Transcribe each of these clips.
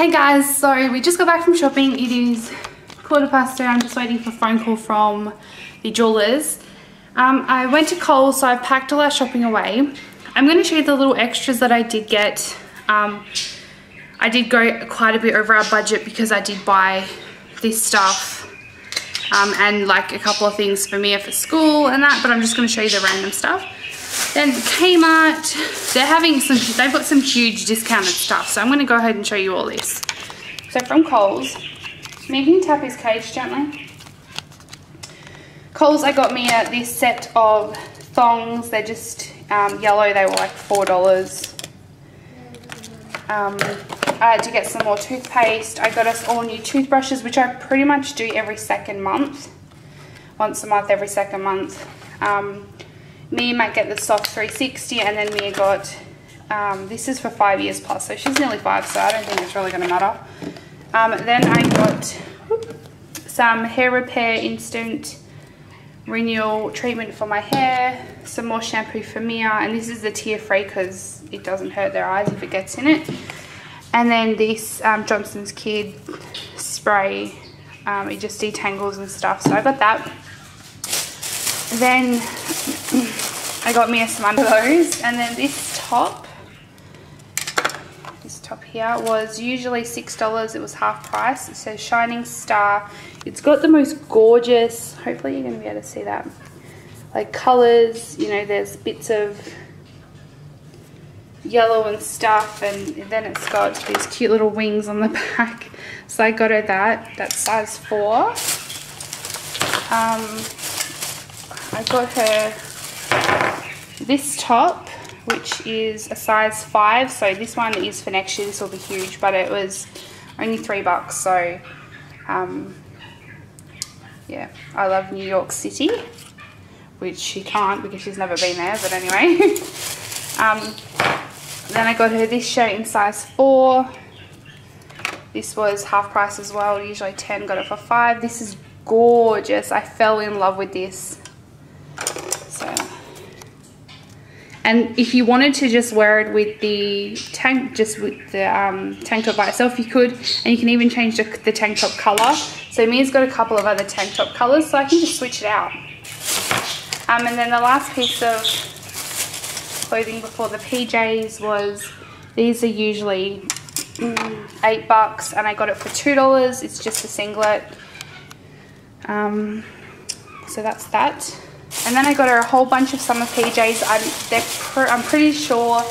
Hey guys, so we just got back from shopping. It is quarter past two. I'm just waiting for a phone call from the jewelers. Um, I went to Coles, so I packed all our shopping away. I'm going to show you the little extras that I did get. Um, I did go quite a bit over our budget because I did buy this stuff um, and like a couple of things for me for school and that, but I'm just going to show you the random stuff. Then Kmart, they're having some, they've got some huge discounted stuff, so I'm going to go ahead and show you all this. So from Coles, can you tap his cage gently? Coles, I got me a, this set of thongs, they're just um, yellow, they were like $4. Um, I had to get some more toothpaste. I got us all new toothbrushes, which I pretty much do every second month. Once a month, every second month. Um, Mia might get the soft 360 and then Mia got, um, this is for five years plus, so she's nearly five, so I don't think it's really going to matter. Um, then I got some hair repair instant renewal treatment for my hair, some more shampoo for Mia, and this is the tear free because it doesn't hurt their eyes if it gets in it. And then this um, Johnson's Kid spray, um, it just detangles and stuff, so I got that. Then I got some under those, and then this top, this top here was usually $6, it was half price. It says Shining Star. It's got the most gorgeous, hopefully you're going to be able to see that, like colors, you know, there's bits of yellow and stuff and then it's got these cute little wings on the back. So I got her that that's size 4 um, I got her this top which is a size 5 so this one is for next year this will be huge but it was only 3 bucks so um, yeah I love New York City which she can't because she's never been there but anyway um, then I got her this shirt in size 4. This was half price as well, usually 10, got it for 5. This is gorgeous. I fell in love with this. So, and if you wanted to just wear it with the tank, just with the um, tank top by itself, you could. And you can even change the, the tank top color. So Mia's got a couple of other tank top colors, so I can just switch it out. Um, and then the last piece of clothing before the PJs was these are usually mm, eight bucks and I got it for two dollars it's just a singlet um, so that's that and then I got her a whole bunch of summer PJs I'm, pr I'm pretty sure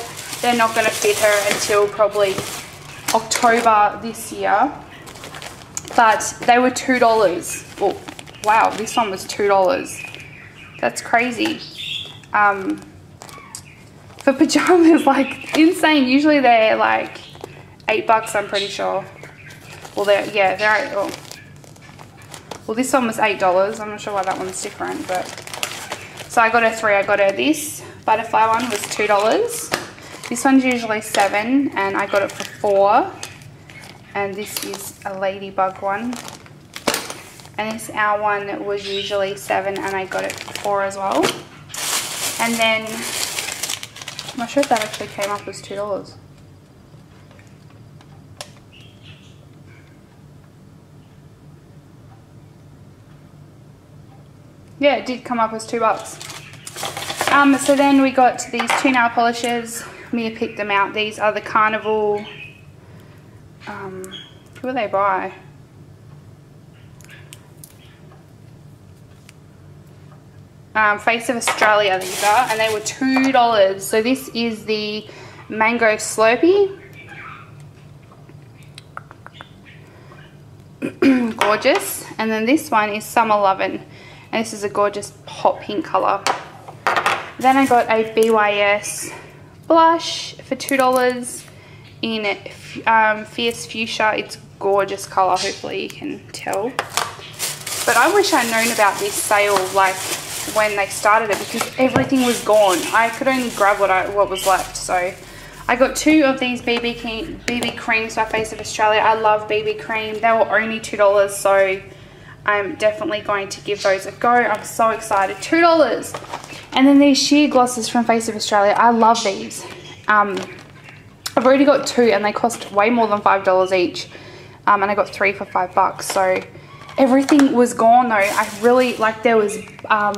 they're not going to fit her until probably October this year but they were two dollars oh, wow this one was two dollars that's crazy um, for pajamas, like insane. Usually they're like eight bucks, I'm pretty sure. Well, they're, yeah, they're, oh. well, this one was eight dollars. I'm not sure why that one's different, but, so I got her three. I got her this butterfly one was two dollars. This one's usually seven, and I got it for four. And this is a ladybug one. And this our one was usually seven, and I got it for four as well. And then I'm not sure if that actually came up as $2. Yeah, it did come up as two bucks. Um, so then we got these two nail polishes. Mia picked them out. These are the Carnival. Um, who are they by? um, Face of Australia these are and they were two dollars so this is the mango slurpee gorgeous and then this one is summer lovin' and this is a gorgeous hot pink color then I got a BYS blush for two dollars in um, fierce fuchsia it's gorgeous color hopefully you can tell but I wish I'd known about this sale like when they started it because everything was gone. I could only grab what I what was left. So I got two of these BB cream, BB creams Face of Australia. I love BB cream. They were only $2 so I'm definitely going to give those a go. I'm so excited. $2. And then these sheer glosses from Face of Australia. I love these. Um, I've already got two and they cost way more than $5 each. Um, and I got three for five bucks. So everything was gone though. I really, like there was um,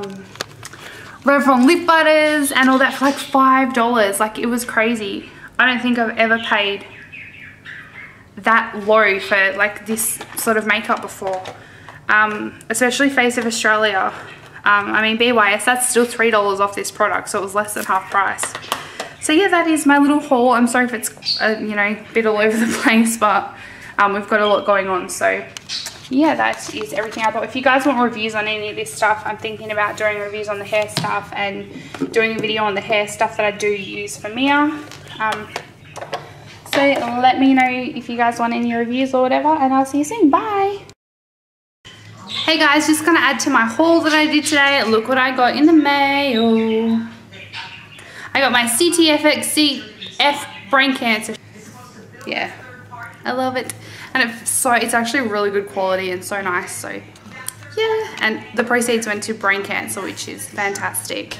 Revlon lip butters and all that for like $5. Like it was crazy. I don't think I've ever paid that low for like this sort of makeup before. Um, especially Face of Australia. Um, I mean BYS, that's still $3 off this product, so it was less than half price. So yeah, that is my little haul. I'm sorry if it's, uh, you know, a bit all over the place, but um, we've got a lot going on. So yeah, that is everything I bought. If you guys want reviews on any of this stuff, I'm thinking about doing reviews on the hair stuff and doing a video on the hair stuff that I do use for Mia. Um, so let me know if you guys want any reviews or whatever, and I'll see you soon. Bye! Hey guys, just gonna add to my haul that I did today. Look what I got in the mail. I got my CTFxC brain cancer. Yeah, I love it. And it's so it's actually really good quality and so nice. So yeah, and the proceeds went to brain cancer, which is fantastic.